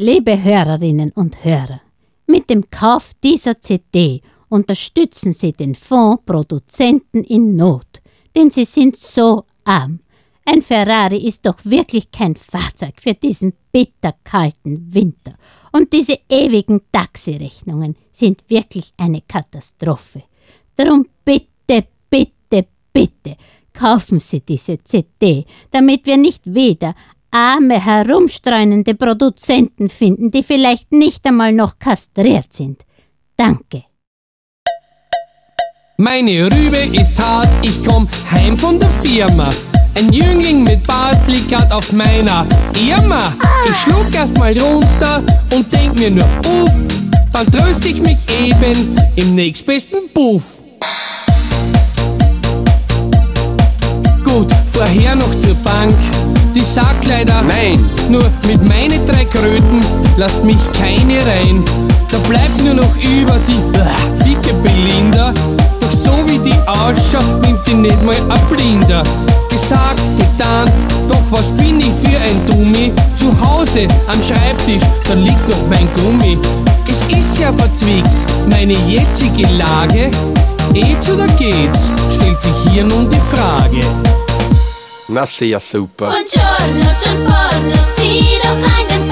Liebe Hörerinnen und Hörer, mit dem Kauf dieser CD unterstützen Sie den Fonds Produzenten in Not, denn sie sind so arm. Ein Ferrari ist doch wirklich kein Fahrzeug für diesen bitterkalten Winter. Und diese ewigen Taxirechnungen sind wirklich eine Katastrophe. Darum bitte, bitte, bitte, kaufen Sie diese CD, damit wir nicht wieder arme, herumstreunende Produzenten finden, die vielleicht nicht einmal noch kastriert sind. Danke. Meine Rübe ist hart, ich komm heim von der Firma. Ein Jüngling mit Bart liegt grad auf meiner Irma. Ich schluck erstmal runter und denk mir nur uff, dann tröst ich mich eben im nächstbesten Buff. Gut, vorher noch zur Bank. Die sagt leider Nein. Nur mit meinen drei Kröten lasst mich keine rein. Da bleibt nur noch über die äh, dicke Belinda. Doch so wie die ausschaut, nimmt die nicht mal ein Blinder. Gesagt, getan, doch was bin ich für ein Dummi? Zu Hause am Schreibtisch, da liegt noch mein Gummi. Es ist ja verzwickt, meine jetzige Lage. Geht's oder geht's? Stellt sich hier nun die Frage. Na sehr super. Buongiorno, John Porno, zieh doch einen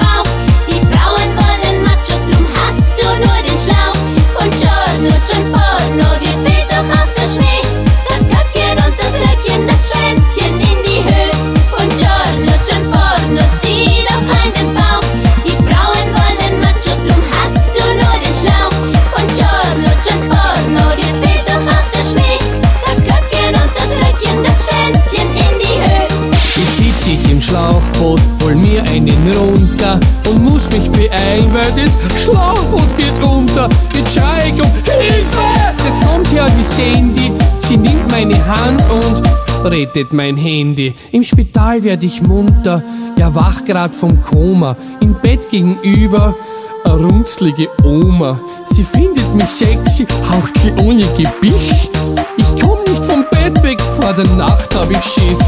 weil das Schlauchboot geht unter. Jetzt schrei ich um Hilfe! Es kommt ja die Sandy, sie nimmt meine Hand und rettet mein Handy. Im Spital werd ich munter, erwach grad vom Koma, im Bett gegenüber. Eine runzlige Oma, sie findet mich sexy, haucht wie ohne Gebiss. Ich komm nicht vom Bett weg, vor der Nacht hab ich Schiss.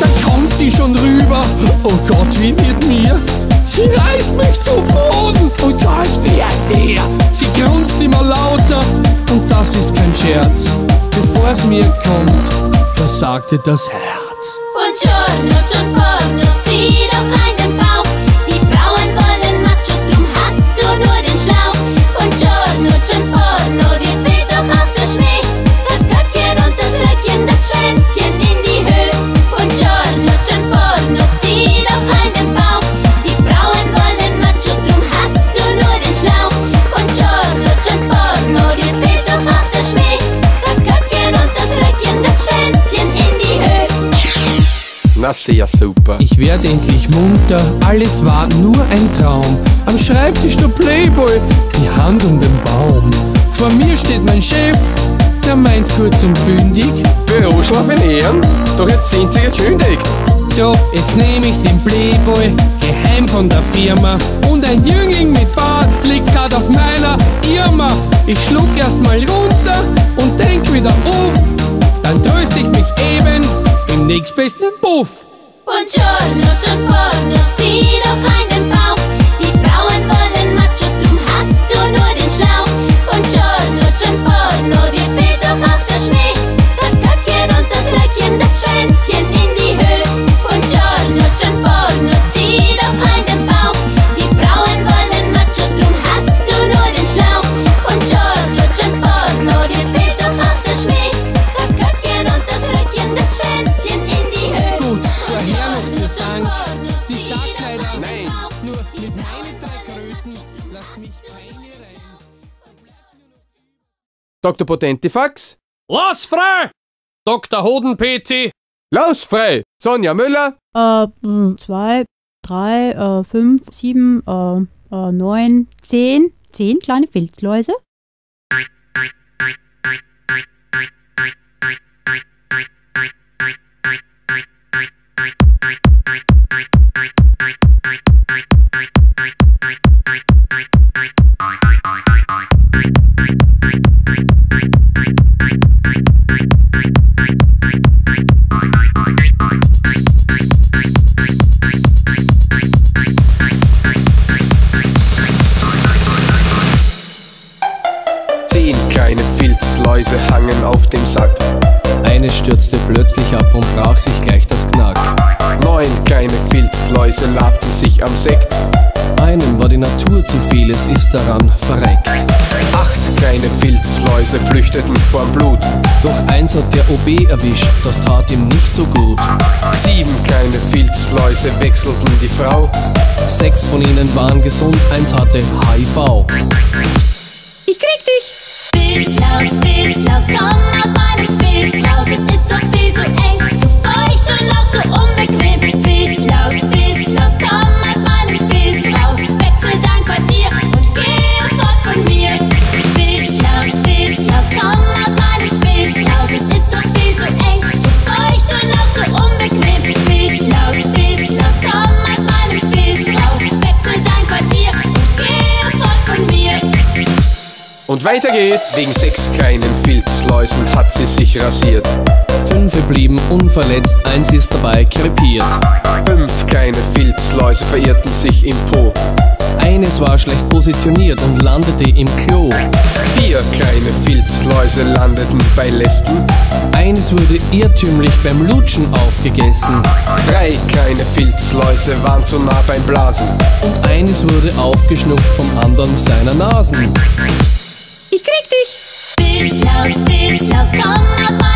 Dann kommt sie schon rüber, oh Gott, wie wird mir? Sie reißt mich zu Boden und keucht wie ein Tier. Sie grunzt immer lauter und das ist kein Scherz. Bevor es mir kommt, versagte das Herz. Buongiorno, John Porno, zieh doch einen Bauch. Na sehr super. Ich werd endlich munter, alles war nur ein Traum. Am Schreibtisch der Playboy, die Hand um den Baum. Vor mir steht mein Chef, der meint kurz und bündig. Büroschlaf in Ehren? Doch jetzt sind sie gekündigt. So, jetzt nehme ich den Playboy, geheim von der Firma. Und ein Jüngling mit Bart liegt grad auf meiner Irma. Ich schluck erstmal runter und denk wieder uff. Dann tröst ich mich eben im nächstbesten Buff. Buongiorno, John Porno, zieh doch einen Bauch. Dr. Potentifax? Los, frei! Dr. Hoden-PC, Los, frei! Sonja Müller? Äh, mh, zwei, drei, äh, fünf, sieben, äh, äh, neun, zehn. Zehn kleine Filzläuse. Filzläuse hangen auf dem Sack. Eine stürzte plötzlich ab und brach sich gleich das Knack. Neun kleine Filzläuse labten sich am Sekt. Einem war die Natur zu viel, es ist daran verreckt. Acht kleine Filzläuse flüchteten vor Blut. Doch eins hat der OB erwischt, das tat ihm nicht so gut. Sieben kleine Filzläuse wechselten die Frau. Sechs von ihnen waren gesund, eins hatte HIV. Filzlaus, komm Und weiter geht's. Wegen sechs kleinen Filzläusen hat sie sich rasiert. Fünfe blieben unverletzt, eins ist dabei krepiert. Fünf kleine Filzläuse verirrten sich im Po. Eines war schlecht positioniert und landete im Klo. Vier kleine Filzläuse landeten bei Lesben. Eines wurde irrtümlich beim Lutschen aufgegessen. Drei kleine Filzläuse waren zu nah beim Blasen. Und eines wurde aufgeschnupft vom anderen seiner Nasen. Ich krieg dich! Filzlaus, Filzlaus, komm aus meinem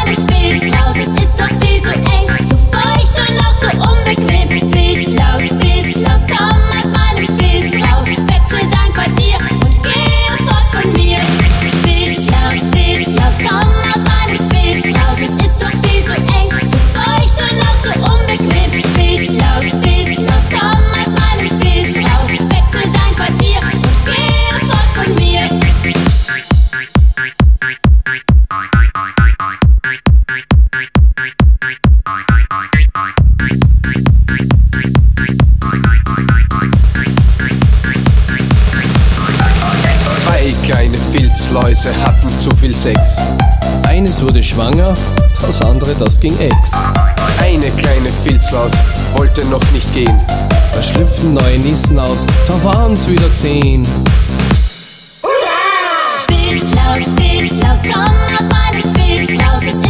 Filzläuse hatten zu viel Sex. Eines wurde schwanger, das andere, das ging ex. Eine kleine Filzlaus wollte noch nicht gehen. Da schlüpften neue Nissen aus, da waren's wieder zehn. Filzlaus, Filzlaus, komm aus meinem Filzlaus.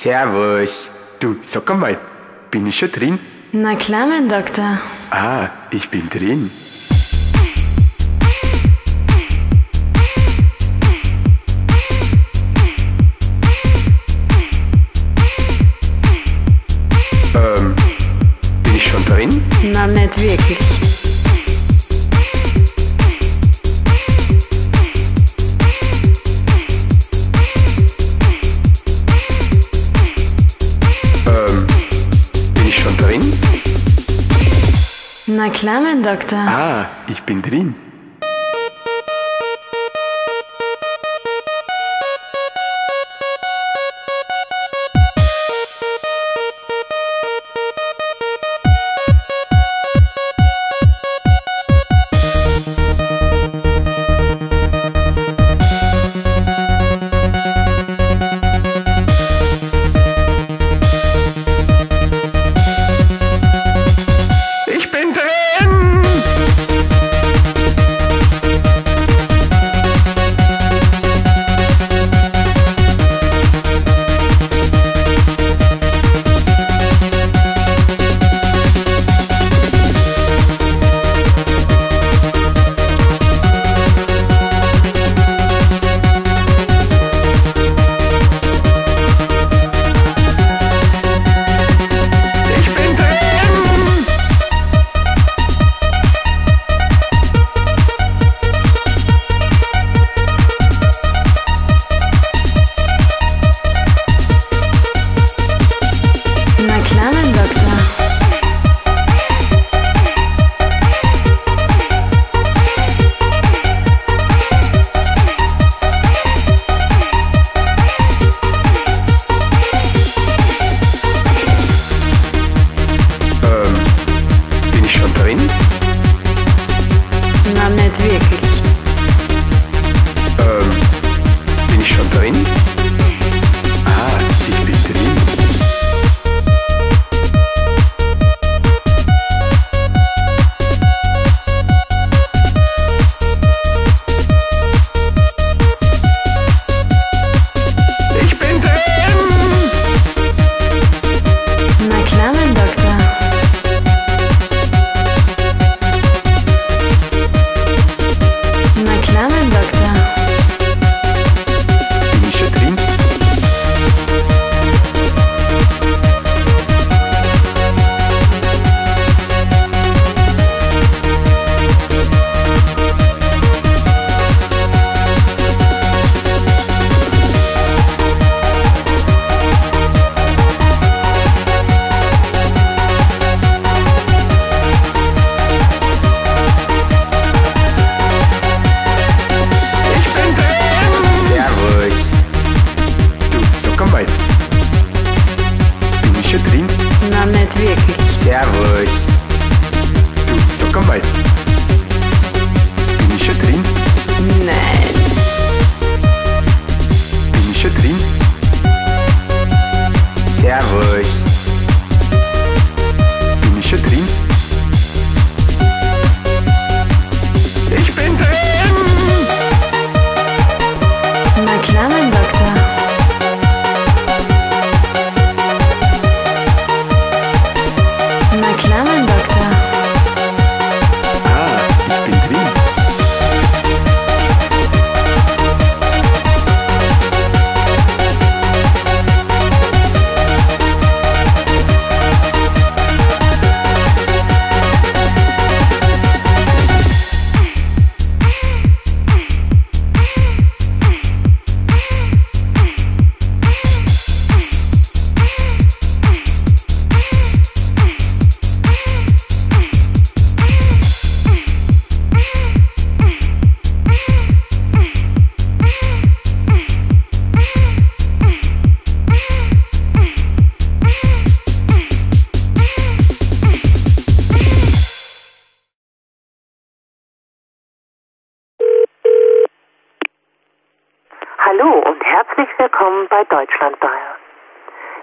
Servus. Du, sag einmal, bin ich schon drin? Na klar, mein Doktor. Ah, ich bin drin. Ähm, bin ich schon drin? Na, nicht wirklich. Mein Doktor. Ah. Ich bin drin!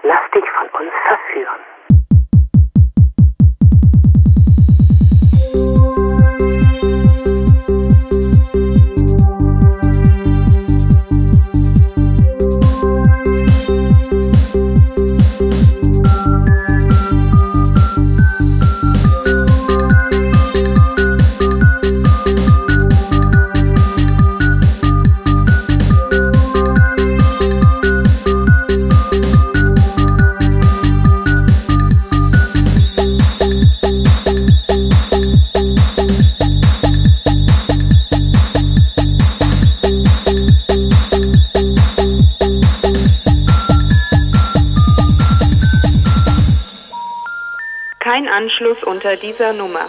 Lass dich von uns verführen. Anschluss unter dieser Nummer.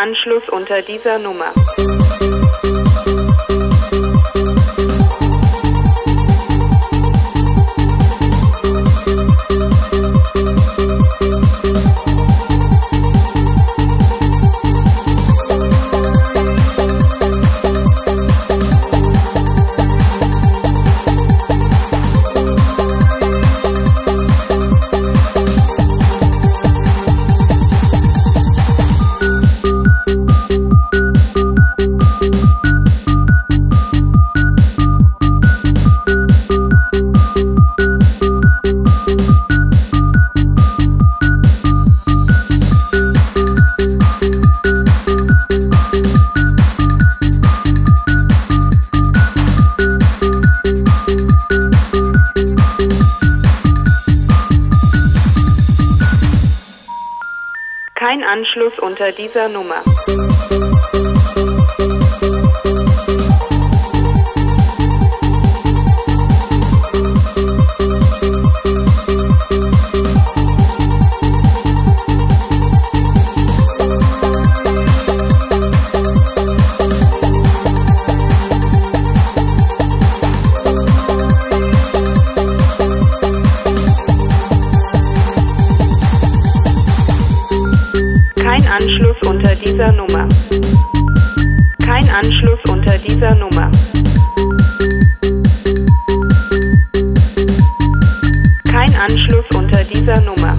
Anschluss unter dieser Nummer. Unter dieser dieser Nummer.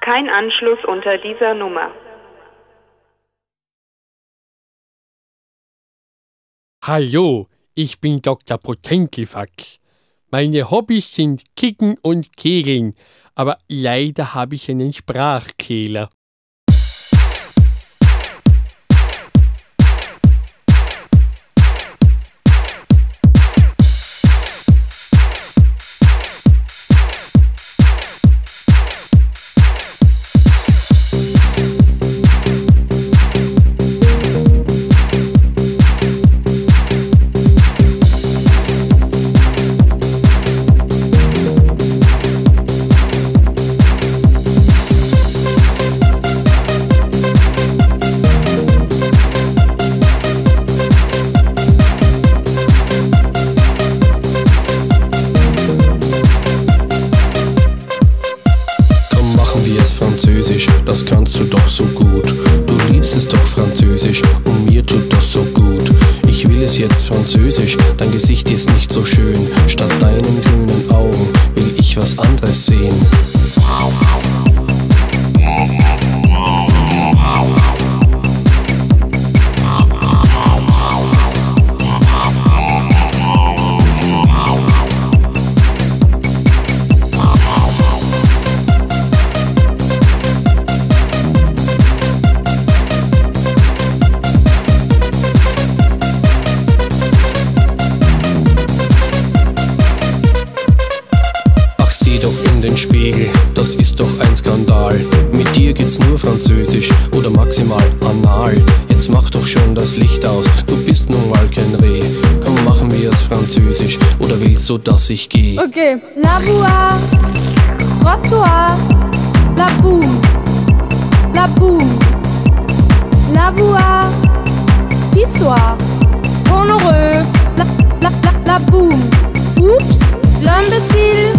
Kein Anschluss unter dieser Nummer. Hallo, ich bin Dr. Potenkelfax. Meine Hobbys sind Kicken und Kegeln, aber leider habe ich einen Sprachkehler. Das ist doch ein Skandal. Mit dir geht's nur Französisch oder maximal anal. Jetzt mach doch schon das Licht aus, du bist nun mal kein Reh. Komm, machen wir es Französisch oder willst du, dass ich geh? Ok. Lavoir, trottoir, la boue, la boue, lavoir, pissoir, honoreux, la, la, la, la boue. Oups, l'imbécile,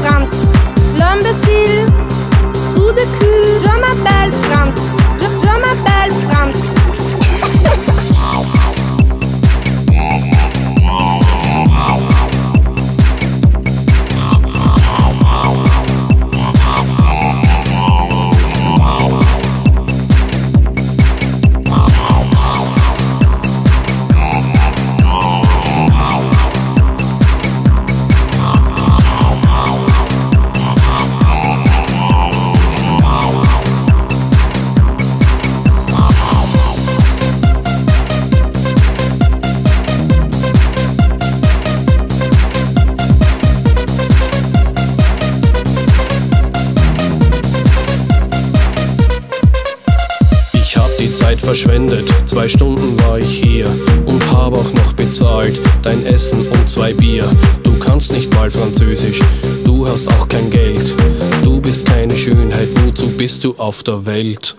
Franz, l'imbécile, trou de cul. Je m'appelle Franz, Zeit verschwendet, zwei Stunden war ich hier und hab auch noch bezahlt, dein Essen und zwei Bier. Du kannst nicht mal Französisch, du hast auch kein Geld. Du bist keine Schönheit, wozu bist du auf der Welt?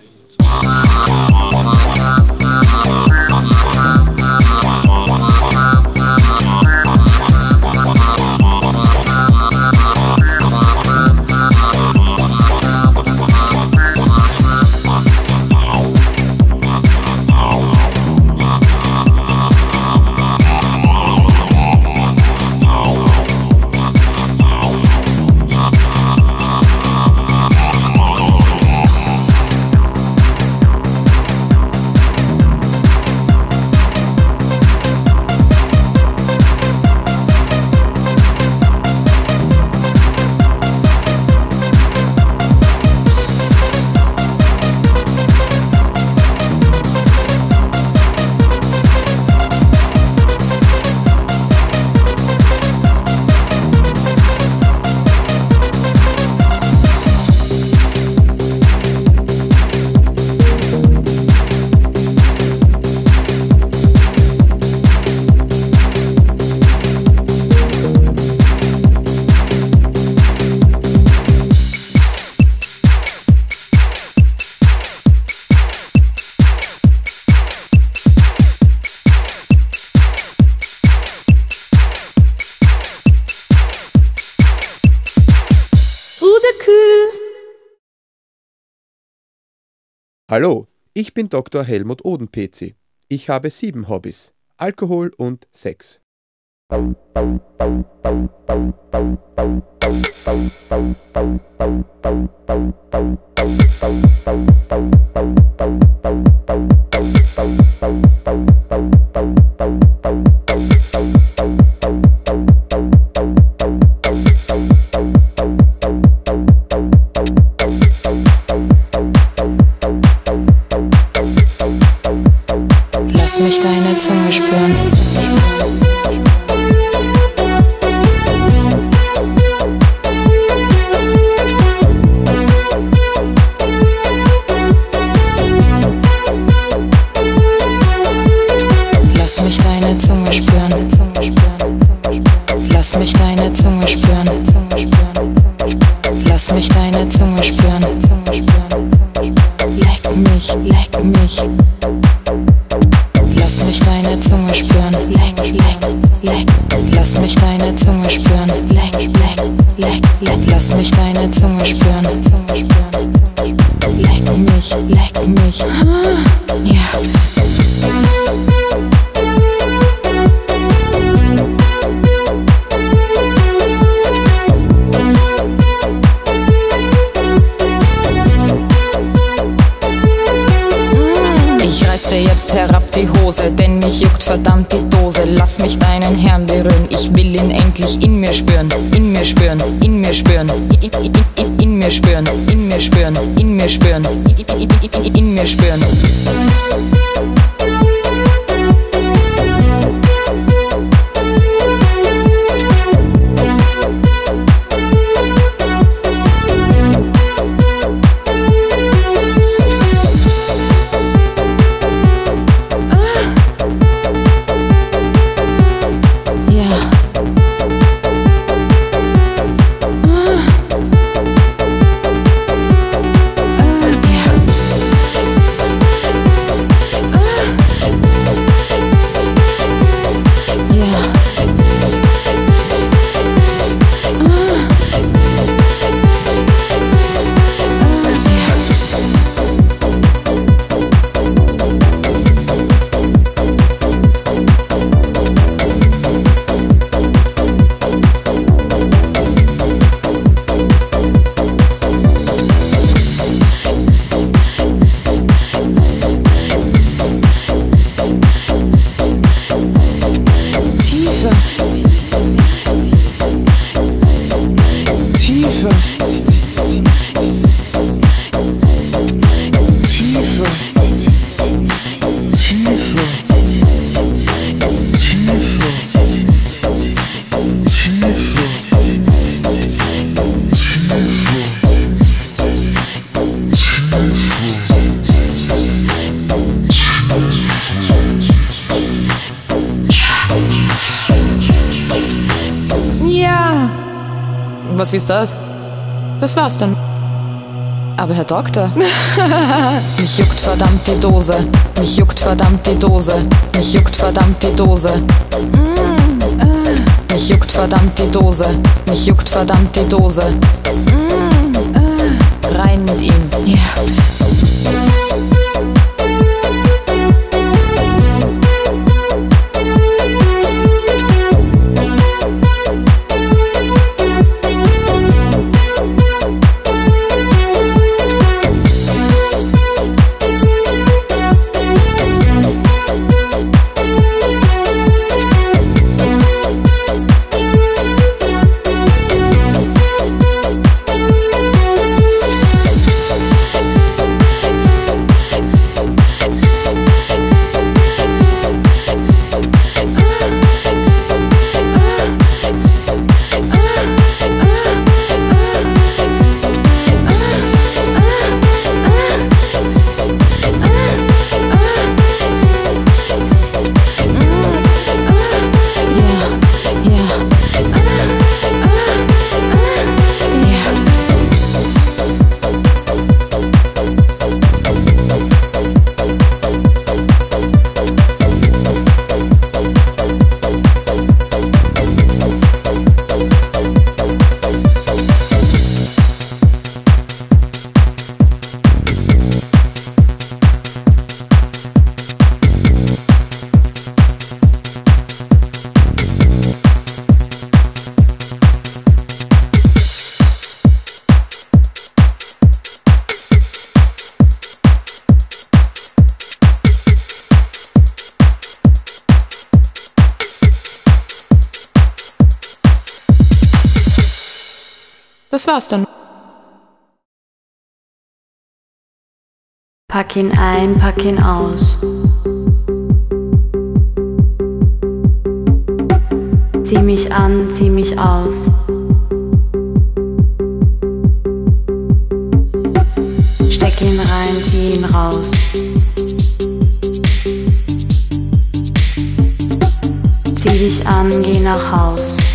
bin Dr. Helmut Odenpezi. Ich habe sieben Hobbys. Alkohol und Sex. das? Das war's dann. Aber Herr Doktor, mich juckt verdammt die Dose, mich juckt verdammt die Dose, mich juckt verdammt die Dose. Mm, äh. Mich juckt verdammt die Dose, mich juckt verdammt die Dose. Mm, äh. Rein mit ihm. Yeah. war's dann. Pack ihn ein, pack ihn aus. Zieh mich an, zieh mich aus. Steck ihn rein, zieh ihn raus. Zieh dich an, geh nach Haus.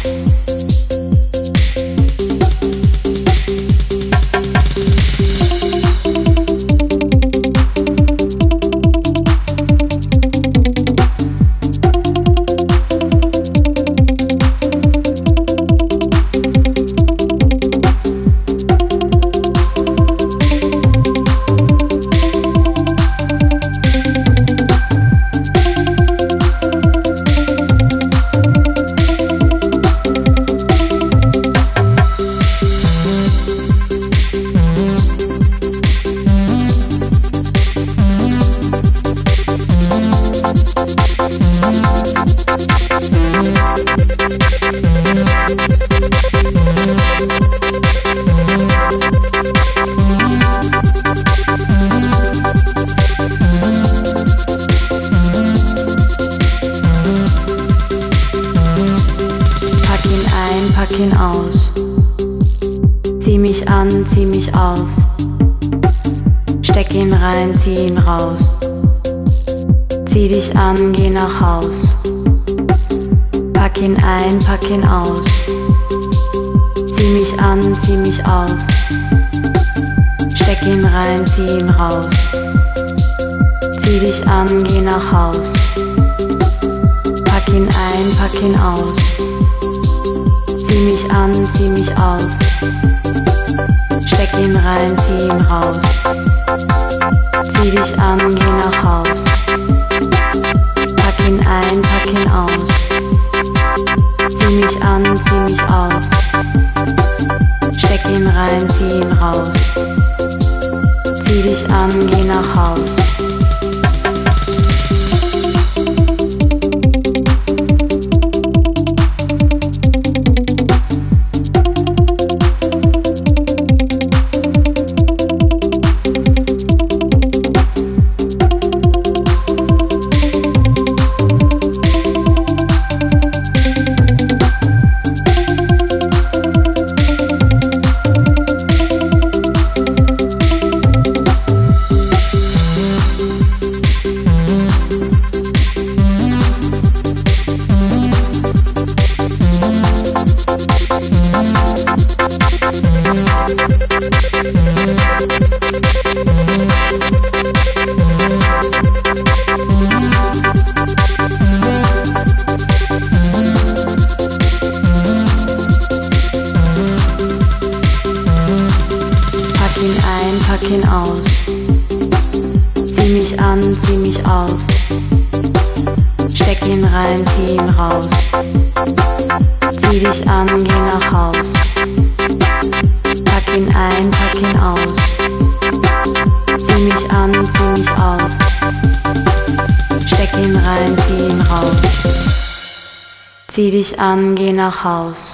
zieh ihn raus. Zieh dich an, geh nach Haus. ich an, geh nach Haus.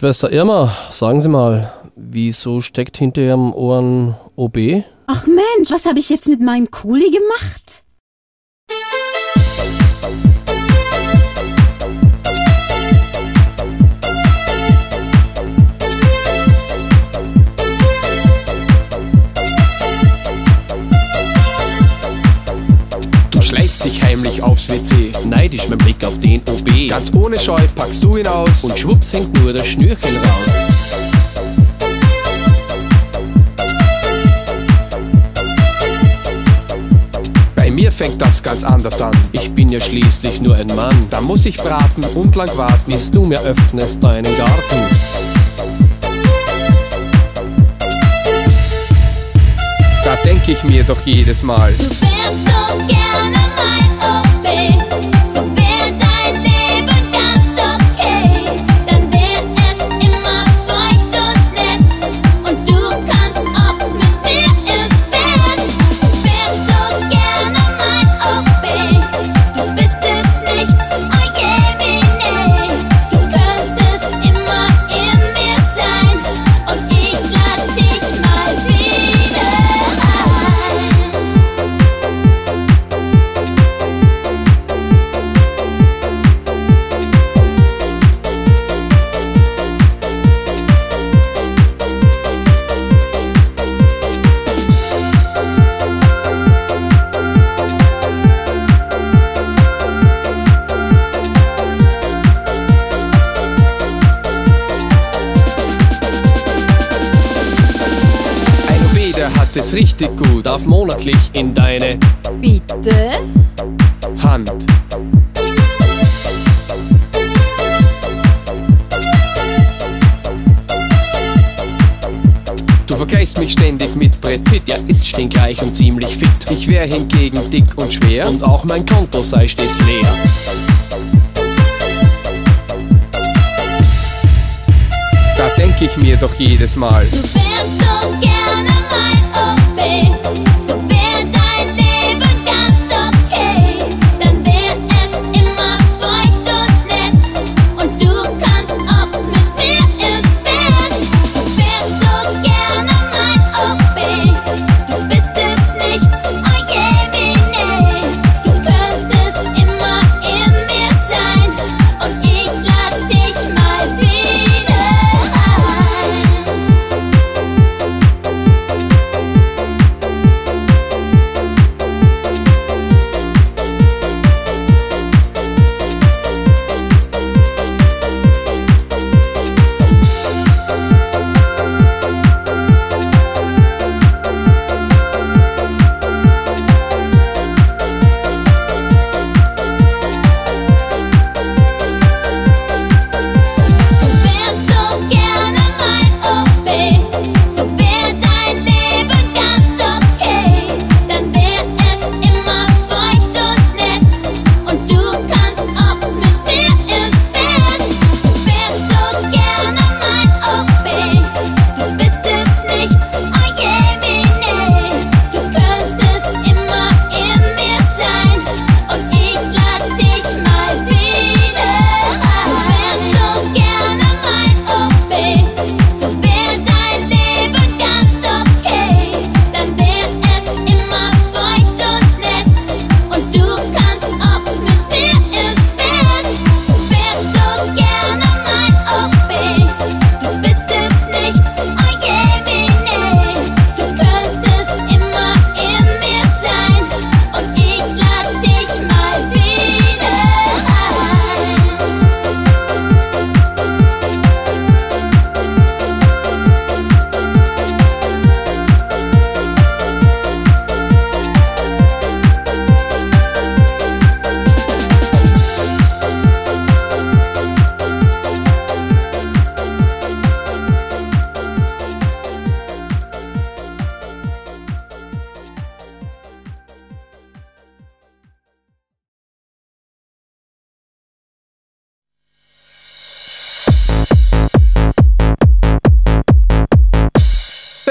Schwester Irma, sagen Sie mal, wieso steckt hinter Ihrem Ohren OB? Ach Mensch, was habe ich jetzt mit meinem Kuli gemacht? Heimlich aufs WC, neidisch mein Blick auf den OB. Ganz ohne Scheu packst du ihn aus und schwupps hängt nur das Schnürchen raus. Bei mir fängt das ganz anders an. Ich bin ja schließlich nur ein Mann. Da muss ich braten und lang warten, bis du mir öffnest deinen Garten. Da denk ich mir doch jedes Mal. Richtig gut, darf monatlich in deine Bitte? Hand. Du vergleichst mich ständig mit Brett Pitt, ja ist stinkreich und ziemlich fit. Ich wär hingegen dick und schwer und auch mein Konto sei stets leer. Da denk ich mir doch jedes Mal. Du wärst so gerne mein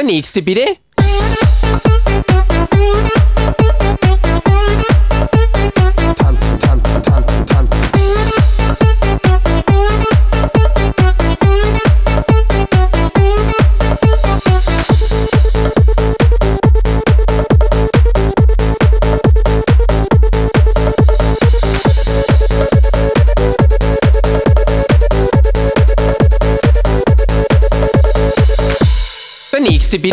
x'ti 1'e Nächste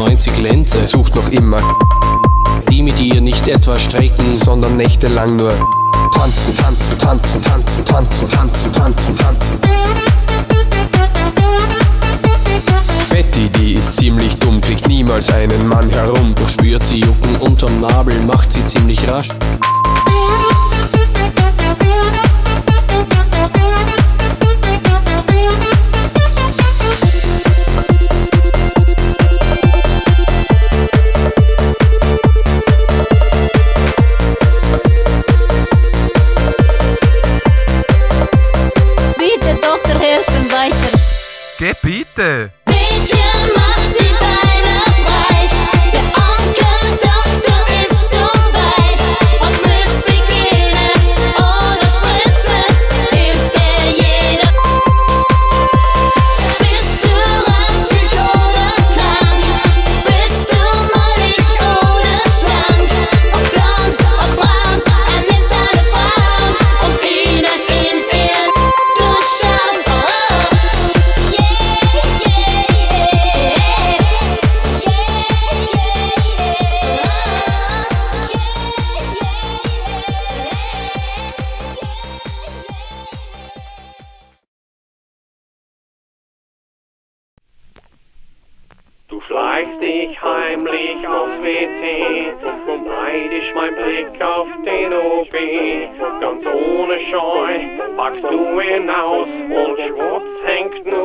90 Lenze sucht noch immer die mit ihr nicht etwa strecken, sondern nächtelang nur tanzen, tanzen, tanzen, tanzen, tanzen, tanzen, tanzen, tanzen. Betty, die ist ziemlich dumm, kriegt niemals einen Mann herum, doch spürt sie Jucken unterm Nabel, macht sie ziemlich rasch. 때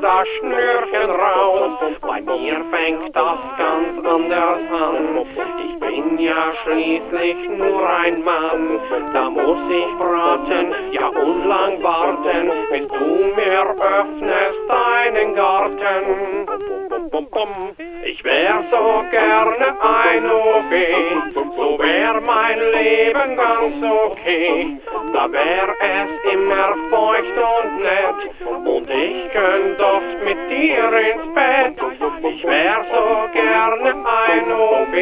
das Schnürchen raus. Bei mir fängt das ganz anders an. Ich bin ja schließlich nur ein Mann. Da muss ich braten, ja unlang warten, bis du mir öffnest deinen Garten. Ich wär so gerne ein OB, so wär mein Leben ganz okay. Da wär es immer feucht und nett und ich könnt oft mit dir ins Bett. Ich wär so gerne ein OB,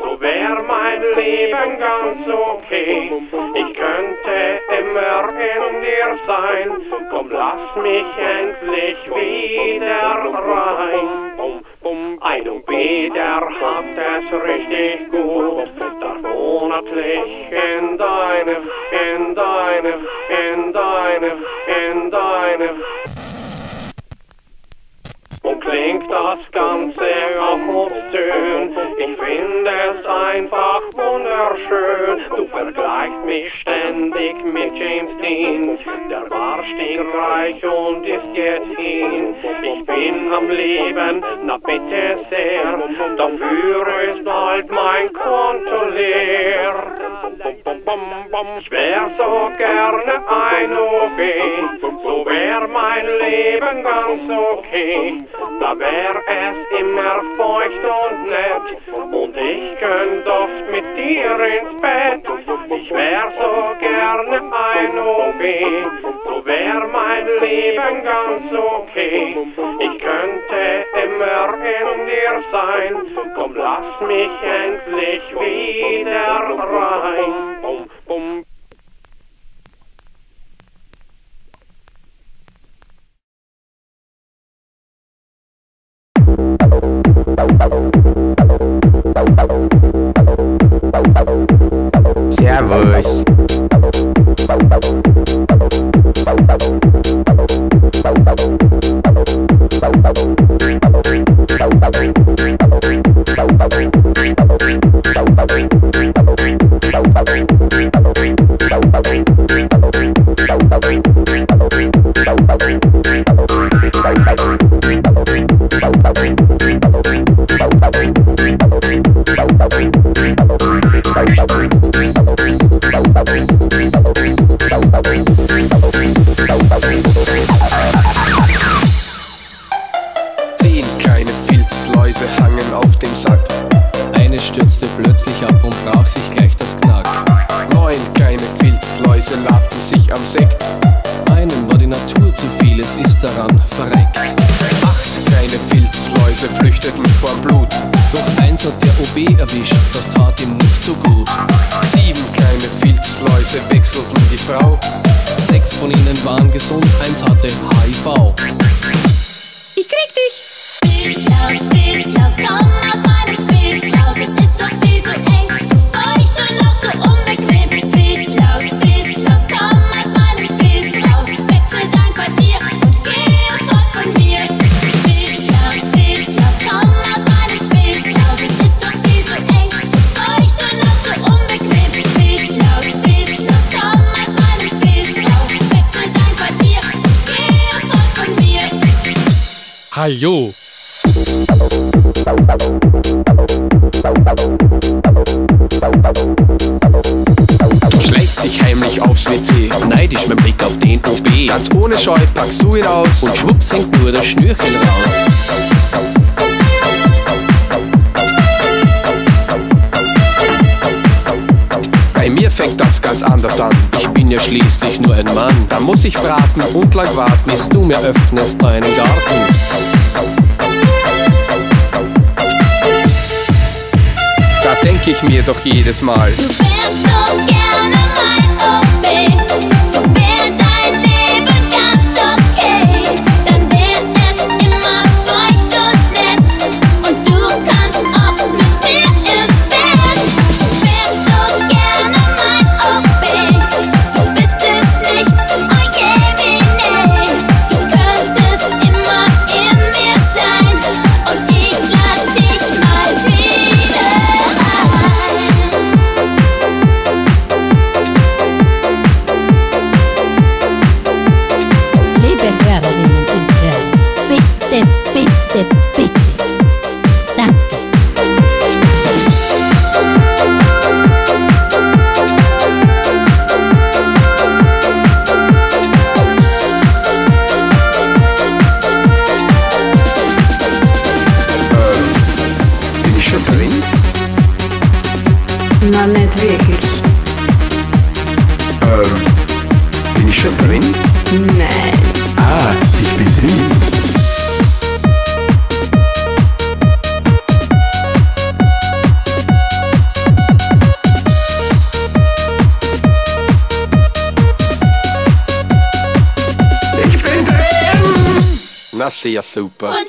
so wär mein Leben ganz okay. Ich könnte immer in dir sein, komm lass mich endlich wieder rein. Bum, bum, ein OB, der hat es richtig gut, darf monatlich in deine, in deine, in deine, in deine und klingt das Ganze auch obszön. Ich finde es einfach wunderschön. Du vergleichst mich ständig mit James Dean. Der war stinkreich und ist jetzt hin. Ich bin am Leben, na bitte sehr. Dafür ist halt mein Konto leer. Ich wär so gerne ein OB, so wär mein Leben ganz okay. Da wär es immer feucht und nett und ich könnt oft mit dir ins Bett. Ich wär so gerne ein OB, so wär mein Leben ganz okay. Ich könnte immer in dir sein, komm lass mich endlich wieder rein. Bum, bum. Hallo. Du schlägst dich heimlich aufs WC, neidisch mein Blick auf den OB. Ganz ohne Scheu packst du ihn aus und schwupps hängt nur das Schnürchen raus. fängt das ganz anders an. Ich bin ja schließlich nur ein Mann. Da muss ich braten und lang warten, bis du mir öffnest deinen Garten. Da denk ich mir doch jedes Mal. Sia Super.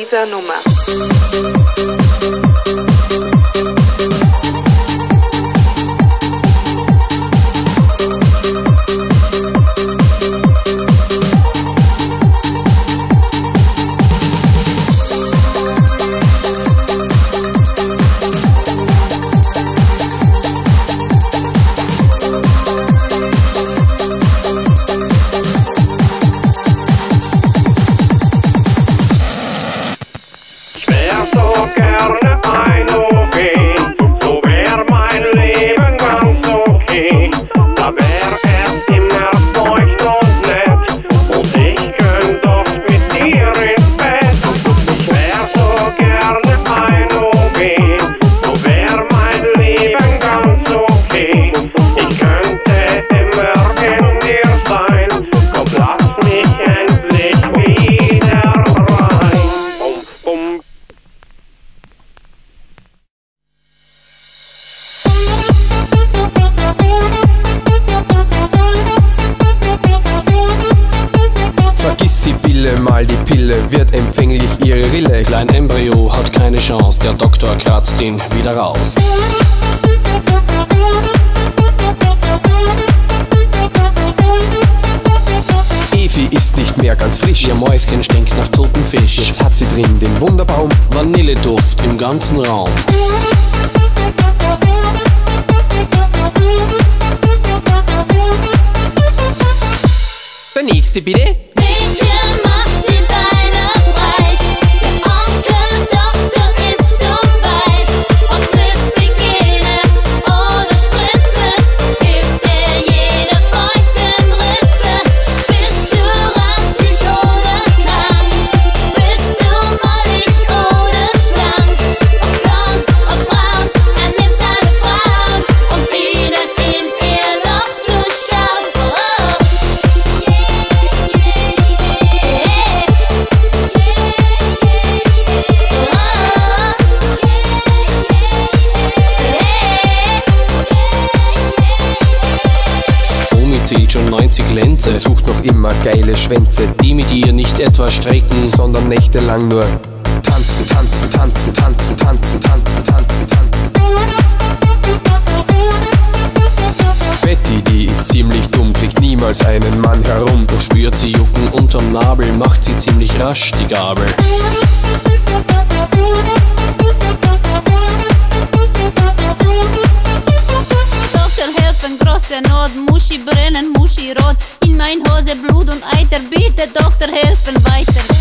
vida no. einmal die Pille, wird empfänglich ihre Rille. Klein Embryo hat keine Chance, der Doktor kratzt ihn wieder raus. Evi ist nicht mehr ganz frisch, ihr Mäuschen stinkt nach toten Fisch. Jetzt hat sie drin den Wunderbaum, Vanilleduft im ganzen Raum. Der nächste bitte. immer geile Schwänze, die mit ihr nicht etwa strecken, sondern nächtelang nur tanzen, tanzen, tanzen, tanzen, tanzen, tanzen, tanzen, tanzen. Betty, die ist ziemlich dumm, kriegt niemals einen Mann herum, doch spürt sie Jucken unterm Nabel, macht sie ziemlich rasch die Gabel. Große Not, Muschi brennen, Muschi rot, in mein Hose blut. weiter, bitte Doktor, helfen weiter.